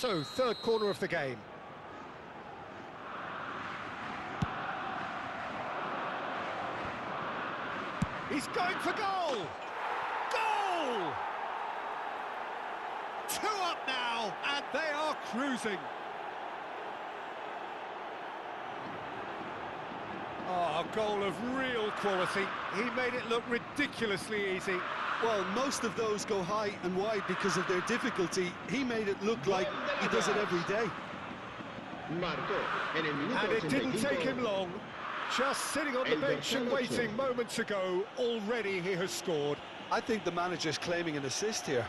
So, third corner of the game. He's going for goal! Goal! Two up now, and they are cruising. Oh, a goal of real quality. He made it look ridiculously easy. Well, most of those go high and wide because of their difficulty. He made it look like he does it every day. Marcó en el minuto And it didn't take him long. Just sitting on the bench and waiting moments ago, already he has scored. I think the manager's claiming an assist here.